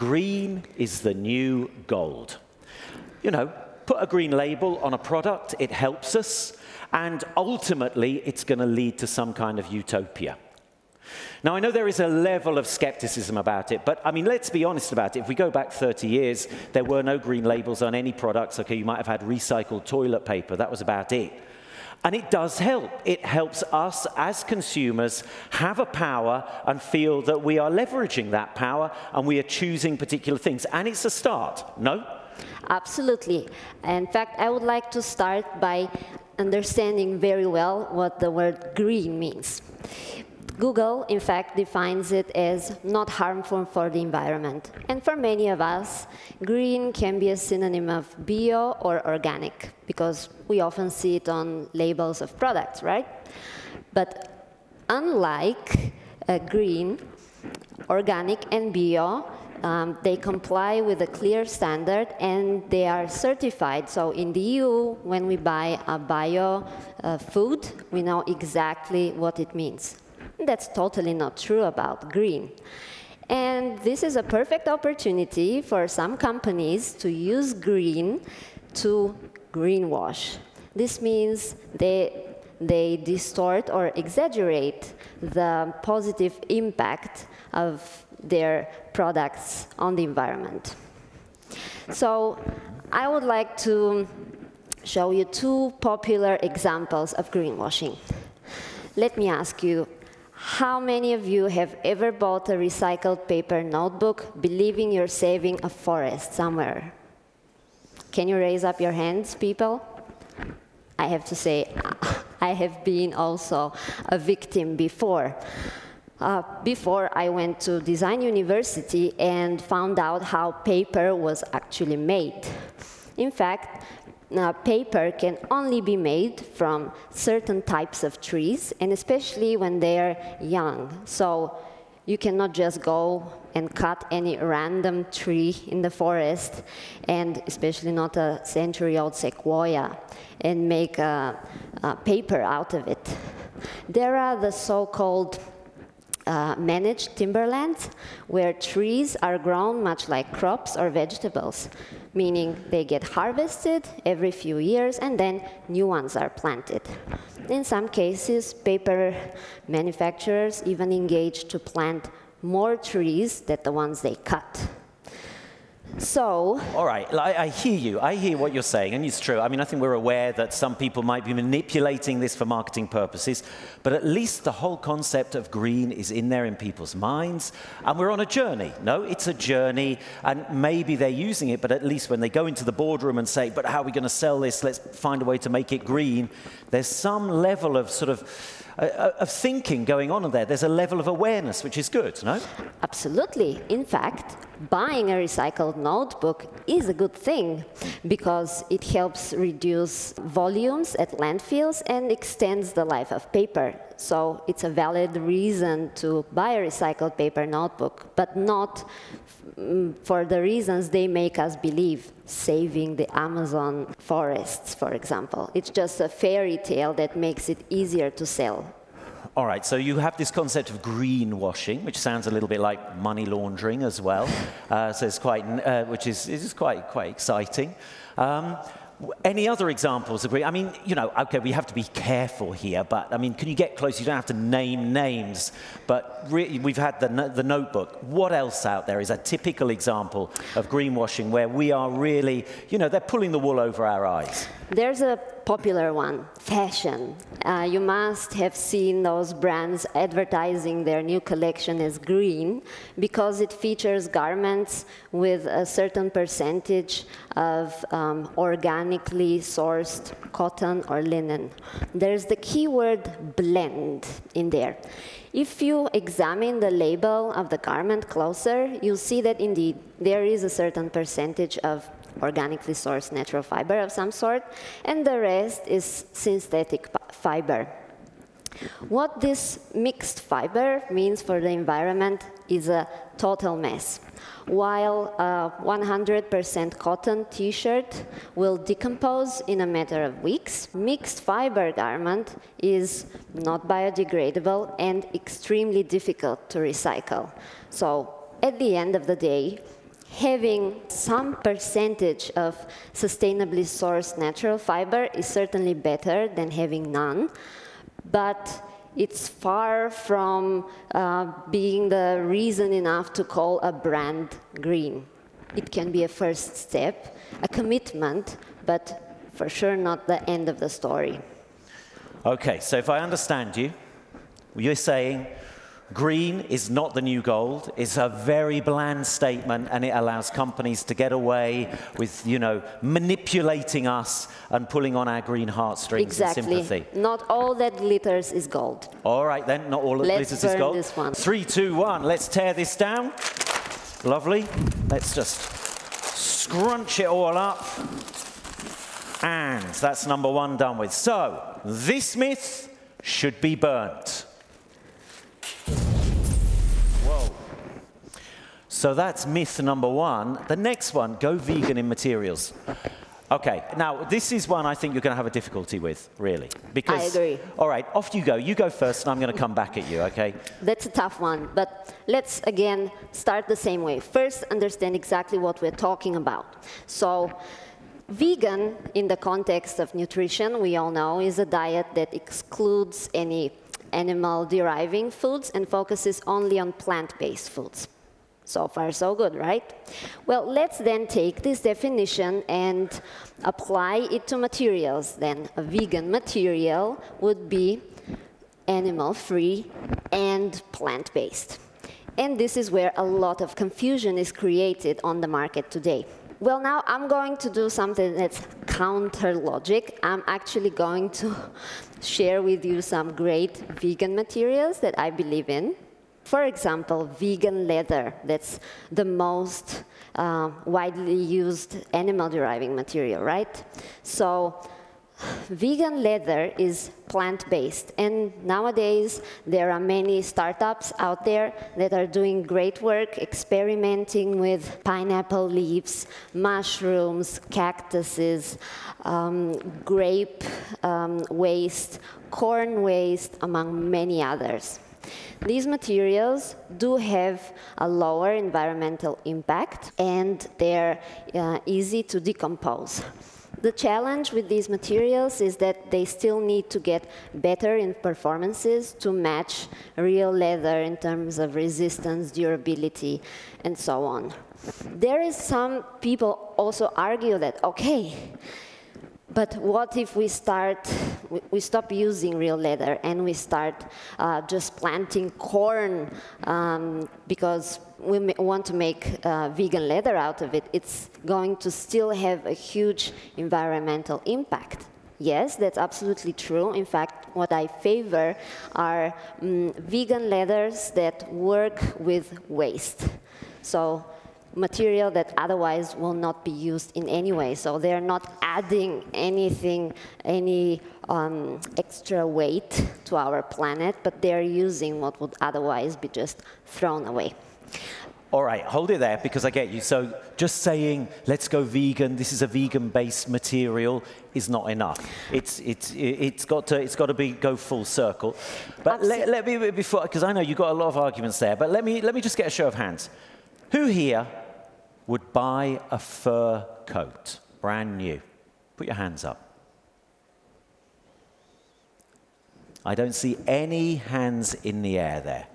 green is the new gold. You know, put a green label on a product, it helps us, and ultimately it's going to lead to some kind of utopia. Now, I know there is a level of skepticism about it, but I mean, let's be honest about it. If we go back 30 years, there were no green labels on any products. Okay, you might have had recycled toilet paper, that was about it. And it does help. It helps us as consumers have a power and feel that we are leveraging that power and we are choosing particular things. And it's a start, no? Absolutely. In fact, I would like to start by understanding very well what the word green means. Google, in fact, defines it as not harmful for the environment. And for many of us, green can be a synonym of bio or organic, because we often see it on labels of products, right? But unlike uh, green, organic and bio, um, they comply with a clear standard and they are certified. So in the EU, when we buy a bio uh, food, we know exactly what it means. That's totally not true about green. And this is a perfect opportunity for some companies to use green to greenwash. This means they, they distort or exaggerate the positive impact of their products on the environment. So I would like to show you two popular examples of greenwashing. Let me ask you, how many of you have ever bought a recycled paper notebook believing you're saving a forest somewhere? Can you raise up your hands, people? I have to say, I have been also a victim before. Uh, before I went to design university and found out how paper was actually made. In fact, uh, paper can only be made from certain types of trees, and especially when they're young. So you cannot just go and cut any random tree in the forest, and especially not a century-old sequoia, and make a, a paper out of it. There are the so-called uh, managed timberlands where trees are grown much like crops or vegetables meaning they get harvested every few years and then new ones are planted. In some cases, paper manufacturers even engage to plant more trees than the ones they cut. So. All right, I, I, hear you. I hear what you're saying, and it's true. I mean, I think we're aware that some people might be manipulating this for marketing purposes, but at least the whole concept of green is in there in people's minds, and we're on a journey. No, it's a journey, and maybe they're using it, but at least when they go into the boardroom and say, but how are we going to sell this? Let's find a way to make it green. There's some level of sort of of thinking going on in there. There's a level of awareness, which is good, no? Absolutely. In fact, buying a recycled notebook is a good thing because it helps reduce volumes at landfills and extends the life of paper. So it's a valid reason to buy a recycled paper notebook, but not for the reasons they make us believe, saving the Amazon forests, for example. It's just a fairy tale that makes it easier to sell. All right, so you have this concept of greenwashing, which sounds a little bit like money laundering as well. Uh, so it's quite, uh, which is, is quite, quite exciting. Um, any other examples of green? I mean, you know, okay, we have to be careful here, but I mean, can you get close? You don't have to name names, but we've had the, the notebook. What else out there is a typical example of greenwashing where we are really, you know, they're pulling the wool over our eyes? There's a popular one, fashion. Uh, you must have seen those brands advertising their new collection as green because it features garments with a certain percentage of um, organically sourced cotton or linen. There's the keyword blend in there. If you examine the label of the garment closer, you'll see that indeed there is a certain percentage of organically sourced natural fiber of some sort, and the rest is synthetic fiber. What this mixed fiber means for the environment is a total mess. While a 100% cotton t-shirt will decompose in a matter of weeks, mixed fiber garment is not biodegradable and extremely difficult to recycle. So at the end of the day, having some percentage of sustainably sourced natural fiber is certainly better than having none, but it's far from uh, being the reason enough to call a brand green. It can be a first step, a commitment, but for sure not the end of the story. Okay, so if I understand you, you're saying green is not the new gold. It's a very bland statement, and it allows companies to get away with, you know, manipulating us and pulling on our green heartstrings exactly. and sympathy. Not all that glitters is gold. All right, then, not all that Let's glitters is gold. this one. Three, two, one. Let's tear this down. Lovely. Let's just scrunch it all up. And that's number one done with. So, this myth should be burnt. So that's myth number one. The next one, go vegan in materials. Okay, now this is one I think you're going to have a difficulty with, really. Because, agree. All right, off you go. You go first, and I'm going to come back at you, okay? That's a tough one, but let's again start the same way. First, understand exactly what we're talking about. So, vegan, in the context of nutrition, we all know, is a diet that excludes any animal deriving foods and focuses only on plant based foods. So far, so good, right? Well, let's then take this definition and apply it to materials. Then, a vegan material would be animal free and plant based. And this is where a lot of confusion is created on the market today. Well, now I'm going to do something that's counter logic. I'm actually going to share with you some great vegan materials that I believe in. For example, vegan leather, that's the most uh, widely used animal deriving material, right? So vegan leather is plant-based and nowadays there are many startups out there that are doing great work experimenting with pineapple leaves mushrooms cactuses um, grape um, waste corn waste among many others these materials do have a lower environmental impact and they're uh, easy to decompose. The challenge with these materials is that they still need to get better in performances to match real leather in terms of resistance, durability, and so on. There is some people also argue that, okay, but what if we start, we, stop using real leather and we start uh, just planting corn um, because we want to make uh, vegan leather out of it? It's going to still have a huge environmental impact. Yes, that's absolutely true. In fact, what I favor are um, vegan leathers that work with waste. So material that otherwise will not be used in any way. So they're not adding anything, any um, extra weight to our planet, but they're using what would otherwise be just thrown away. All right, hold it there because I get you. So just saying, let's go vegan, this is a vegan-based material is not enough. It's, it's, it's got to, it's got to be, go full circle. But let, let me, before, because I know you've got a lot of arguments there, but let me, let me just get a show of hands. Who here would buy a fur coat, brand new? Put your hands up. I don't see any hands in the air there.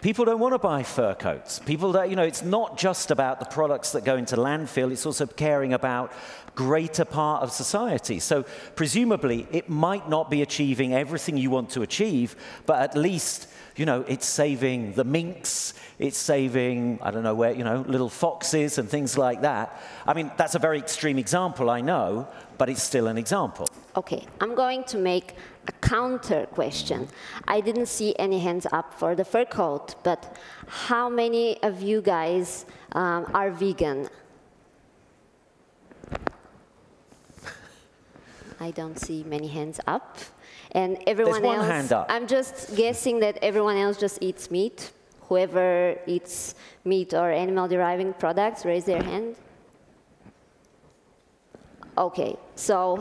People don't want to buy fur coats. People don't, you know, it's not just about the products that go into landfill, it's also caring about greater part of society. So presumably it might not be achieving everything you want to achieve, but at least, you know, it's saving the minks, it's saving, I don't know where, you know, little foxes and things like that. I mean, that's a very extreme example, I know, but it's still an example. Okay, I'm going to make a counter question. I didn't see any hands up for the fur coat, but how many of you guys um, are vegan? I don't see many hands up. And everyone There's one else, hand up. I'm just guessing that everyone else just eats meat. Whoever eats meat or animal deriving products, raise their hand. Okay, so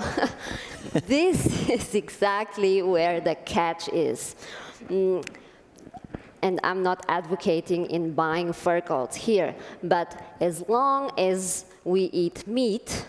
this is exactly where the catch is. Mm, and I'm not advocating in buying fur coats here, but as long as we eat meat,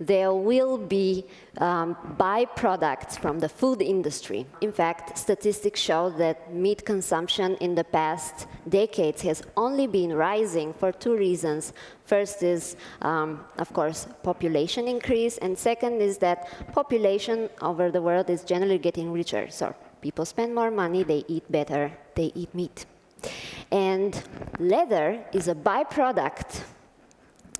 there will be um, byproducts from the food industry. In fact, statistics show that meat consumption in the past decades has only been rising for two reasons. First is, um, of course, population increase, and second is that population over the world is generally getting richer. So people spend more money, they eat better, they eat meat. And leather is a byproduct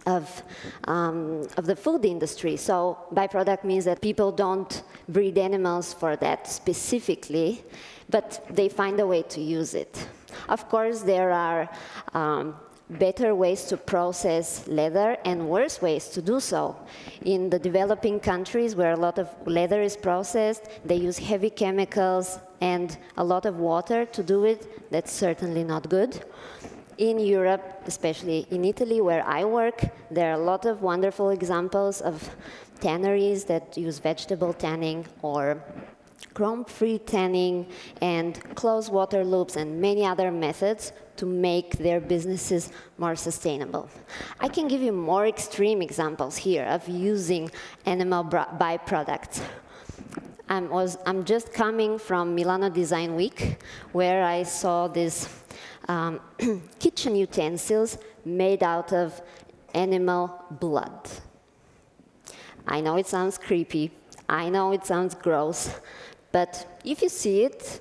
of, um, of the food industry. So byproduct means that people don't breed animals for that specifically, but they find a way to use it. Of course, there are um, better ways to process leather and worse ways to do so. In the developing countries where a lot of leather is processed, they use heavy chemicals and a lot of water to do it. That's certainly not good. In Europe, especially in Italy where I work, there are a lot of wonderful examples of tanneries that use vegetable tanning or chrome-free tanning and closed water loops and many other methods to make their businesses more sustainable. I can give you more extreme examples here of using animal byproducts. I'm, was, I'm just coming from Milano Design Week, where I saw these um, kitchen utensils made out of animal blood. I know it sounds creepy. I know it sounds gross. But if you see it,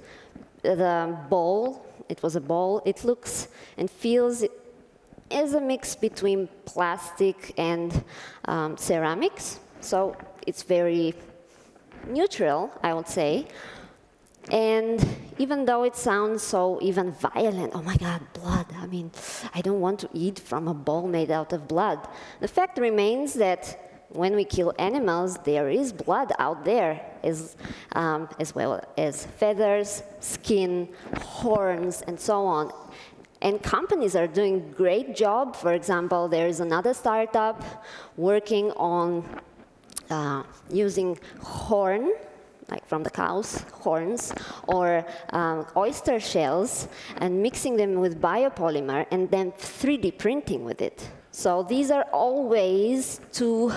the bowl, it was a bowl, it looks and feels as a mix between plastic and um, ceramics. So it's very neutral, I would say. And even though it sounds so even violent, oh my God, blood, I mean, I don't want to eat from a bowl made out of blood. The fact remains that when we kill animals, there is blood out there, as, um, as well as feathers, skin, horns, and so on. And companies are doing great job. For example, there is another startup working on uh, using horn, like from the cow's horns, or um, oyster shells, and mixing them with biopolymer, and then 3D printing with it. So these are all ways to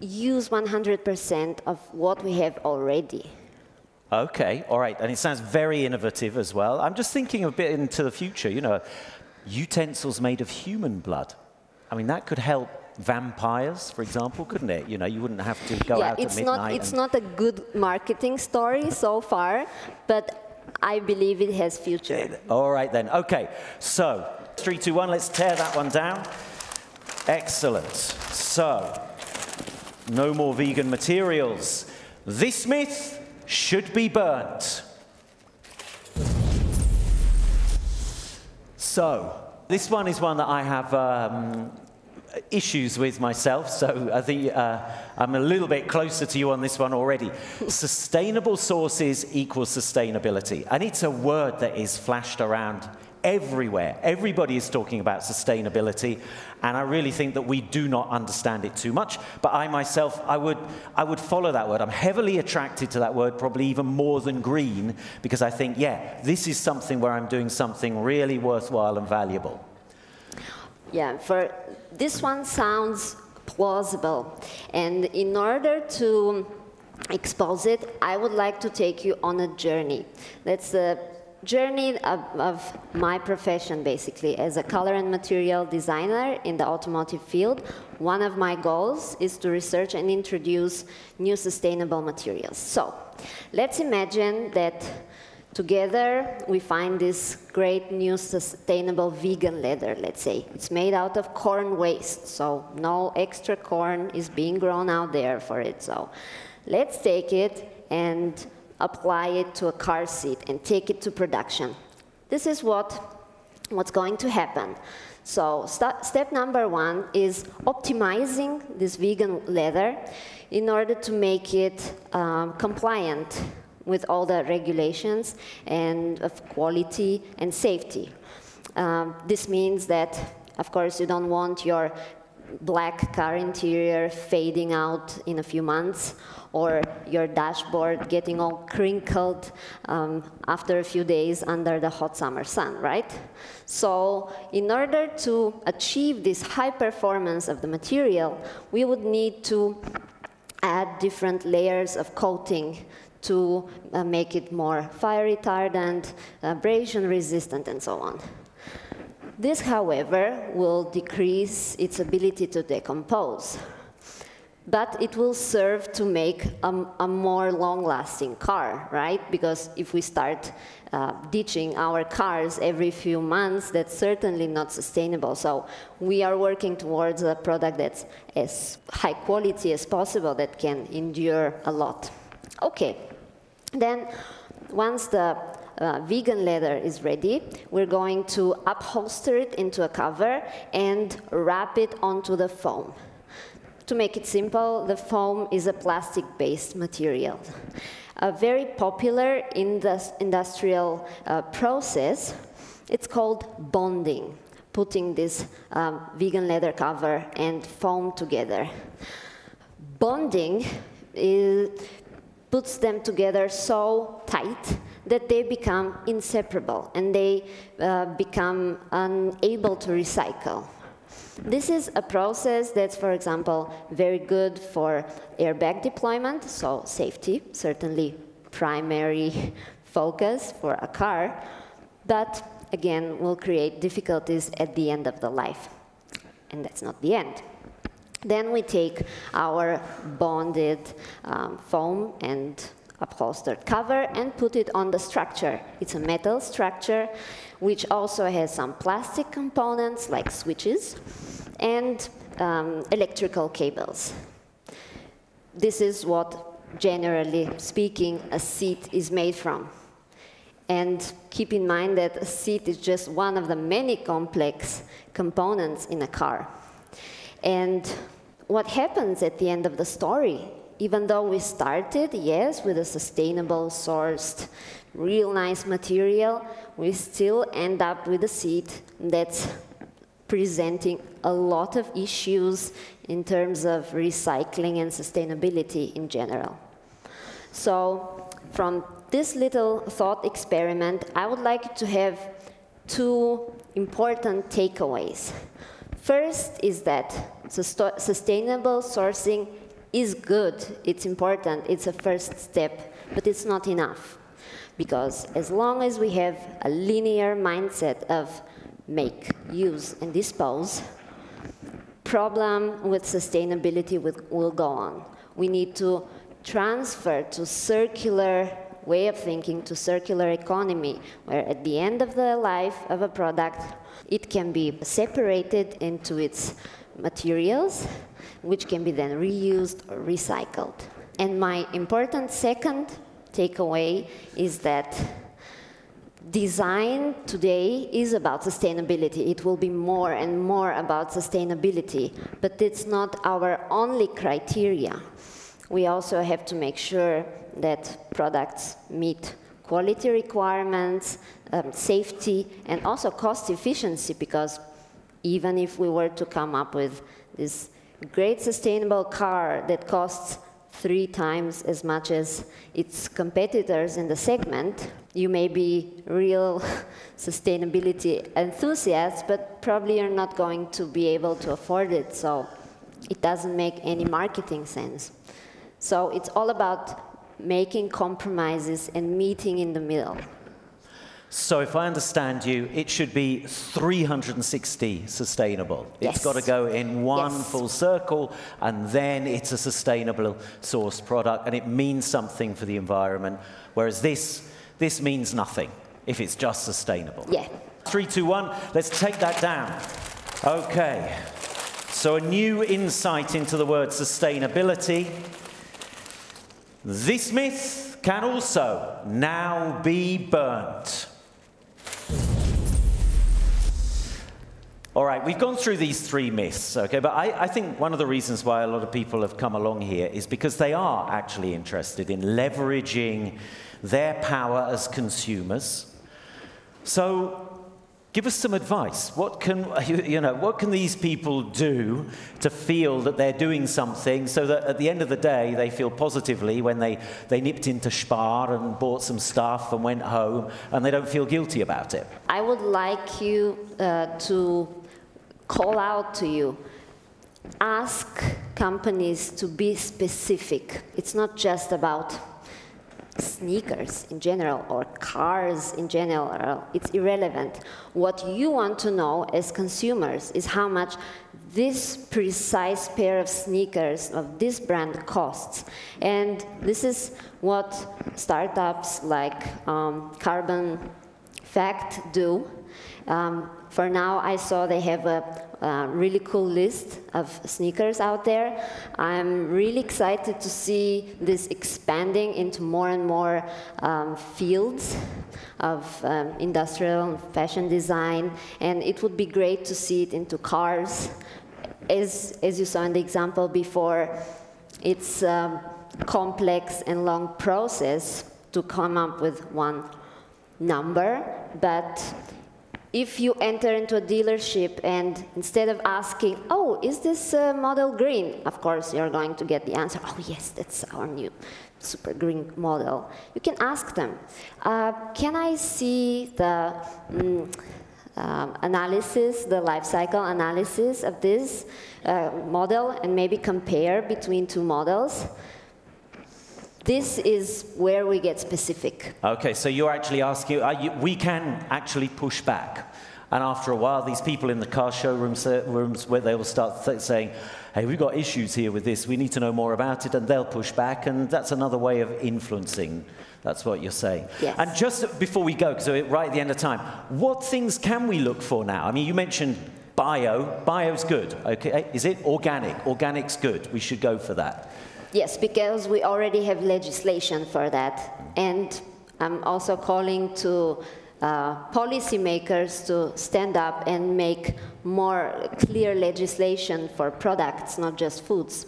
use 100% of what we have already. Okay, all right. And it sounds very innovative as well. I'm just thinking a bit into the future, you know, utensils made of human blood. I mean, that could help vampires, for example, couldn't it? You know, you wouldn't have to go yeah, out it's at midnight. Not, it's not a good marketing story so far, but I believe it has future. All right then. Okay, so three, two, one. Let's tear that one down. Excellent. So, no more vegan materials. This myth should be burnt. So, this one is one that I have um, issues with myself, so I think uh, I'm a little bit closer to you on this one already. Sustainable sources equals sustainability, and it's a word that is flashed around everywhere. Everybody is talking about sustainability, and I really think that we do not understand it too much. But I myself, I would, I would follow that word. I'm heavily attracted to that word, probably even more than green, because I think, yeah, this is something where I'm doing something really worthwhile and valuable. Yeah, for this one sounds plausible. And in order to expose it, I would like to take you on a journey. That's the journey of, of, my profession, basically. As a color and material designer in the automotive field, one of my goals is to research and introduce new sustainable materials. So let's imagine that Together, we find this great new sustainable vegan leather, let's say. It's made out of corn waste, so no extra corn is being grown out there for it. So let's take it and apply it to a car seat and take it to production. This is what, what's going to happen. So st step number one is optimizing this vegan leather in order to make it um, compliant with all the regulations and of quality and safety. Um, this means that, of course, you don't want your black car interior fading out in a few months, or your dashboard getting all crinkled um, after a few days under the hot summer sun, right? So in order to achieve this high performance of the material, we would need to add different layers of coating to uh, make it more fire retardant, abrasion resistant, and so on. This, however, will decrease its ability to decompose. But it will serve to make a, a more long-lasting car, right? Because if we start uh, ditching our cars every few months, that's certainly not sustainable. So we are working towards a product that's as high quality as possible that can endure a lot. Okay, then once the uh, vegan leather is ready, we're going to upholster it into a cover and wrap it onto the foam. To make it simple, the foam is a plastic-based material. A very popular in the industrial uh, process, it's called bonding, putting this um, vegan leather cover and foam together. Bonding is, puts them together so tight that they become inseparable and they uh, become unable to recycle. This is a process that's, for example, very good for airbag deployment, so safety, certainly primary focus for a car, but again, will create difficulties at the end of the life. And that's not the end. Then we take our bonded um, foam and upholstered cover and put it on the structure. It's a metal structure which also has some plastic components like switches and um, electrical cables. This is what, generally speaking, a seat is made from. And keep in mind that a seat is just one of the many complex components in a car. And what happens at the end of the story even though we started, yes, with a sustainable sourced, real nice material, we still end up with a seat that's presenting a lot of issues in terms of recycling and sustainability in general. So from this little thought experiment, I would like to have two important takeaways. First is that sustainable sourcing is good, it's important, it's a first step, but it's not enough. Because as long as we have a linear mindset of make, use, and dispose, problem with sustainability will go on. We need to transfer to circular way of thinking, to circular economy, where at the end of the life of a product, it can be separated into its materials, which can be then reused or recycled. And my important second takeaway is that design today is about sustainability. It will be more and more about sustainability, but it's not our only criteria. We also have to make sure that products meet quality requirements, um, safety, and also cost efficiency, because even if we were to come up with this great sustainable car that costs three times as much as its competitors in the segment, you may be real sustainability enthusiasts, but probably you're not going to be able to afford it, so it doesn't make any marketing sense. So it's all about making compromises and meeting in the middle. So if I understand you, it should be 360 sustainable. Yes. It's got to go in one yes. full circle, and then it's a sustainable sourced product, and it means something for the environment, whereas this, this means nothing if it's just sustainable. Yeah. Three, two, one, let's take that down. Okay. So a new insight into the word sustainability. This myth can also now be burnt. All right, we've gone through these three myths, okay, but I, I, think one of the reasons why a lot of people have come along here is because they are actually interested in leveraging their power as consumers. So Give us some advice. What can, you know, what can these people do to feel that they're doing something so that at the end of the day they feel positively when they, they nipped into Spar and bought some stuff and went home and they don't feel guilty about it? I would like you uh, to call out to you. Ask companies to be specific. It's not just about sneakers in general or cars in general, it's irrelevant. What you want to know as consumers is how much this precise pair of sneakers of this brand costs. And this is what startups like um, Carbon Fact do. Um, for now, I saw they have a, a, really cool list of sneakers out there. I'm really excited to see this expanding into more and more um, fields of um, industrial fashion design, and it would be great to see it into cars. As, as you saw in the example before, it's a complex and long process to come up with one number, but if you enter into a dealership and instead of asking, oh, is this uh, model green? Of course, you're going to get the answer, oh, yes, that's our new super green model. You can ask them, uh, can I see the mm, um, analysis, the life cycle analysis of this uh, model and maybe compare between two models? This is where we get specific. Okay, so you're actually asking, you, we can actually push back. And after a while, these people in the car showrooms uh, rooms where they will start th saying, hey, we've got issues here with this, we need to know more about it, and they'll push back, and that's another way of influencing. That's what you're saying. Yes. And just before we go, because we're right at the end of time, what things can we look for now? I mean, you mentioned bio. Bio's good, okay? Is it organic? Organic's good. We should go for that. Yes, because we already have legislation for that. And I'm also calling to uh, policymakers to stand up and make more clear legislation for products, not just foods.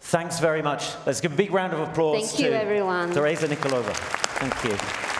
Thanks very much. Let's give a big round of applause Thank you, to everyone. Tereza Nikolova. Thank you.